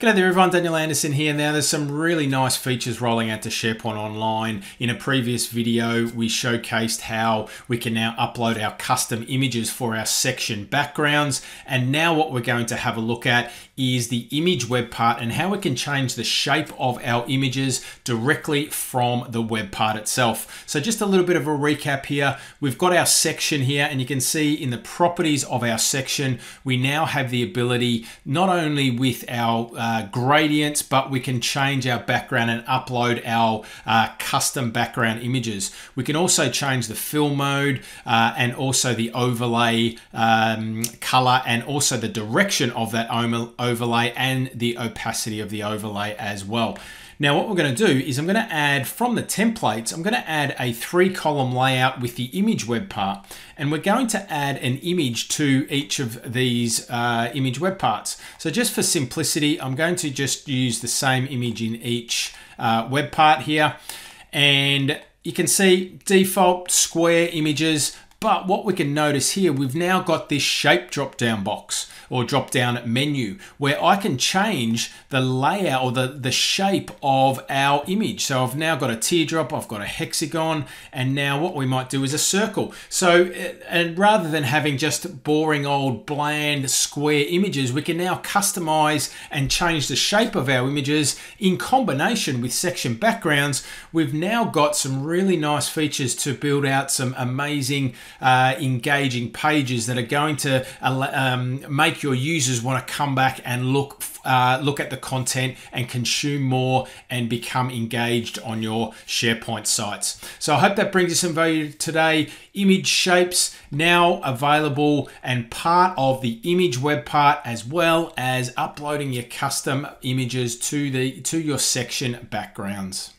G'day there everyone, Daniel Anderson here. Now there's some really nice features rolling out to SharePoint Online. In a previous video, we showcased how we can now upload our custom images for our section backgrounds. And now what we're going to have a look at is the image web part and how we can change the shape of our images directly from the web part itself. So just a little bit of a recap here. We've got our section here and you can see in the properties of our section, we now have the ability not only with our uh, uh, gradients, but we can change our background and upload our uh, custom background images. We can also change the fill mode uh, and also the overlay um, color and also the direction of that overlay and the opacity of the overlay as well. Now what we're going to do is I'm going to add from the templates, I'm going to add a three column layout with the image web part. And we're going to add an image to each of these uh, image web parts. So just for simplicity, I'm going to just use the same image in each uh, web part here. And you can see default square images, but what we can notice here, we've now got this shape drop down box or drop down menu where I can change the layout or the, the shape of our image. So I've now got a teardrop, I've got a hexagon, and now what we might do is a circle. So, uh, and rather than having just boring old bland square images, we can now customize and change the shape of our images in combination with section backgrounds. We've now got some really nice features to build out some amazing uh, engaging pages that are going to um, make your users want to come back and look uh, look at the content and consume more and become engaged on your SharePoint sites. So I hope that brings you some value today. Image shapes now available and part of the image web part as well as uploading your custom images to the to your section backgrounds.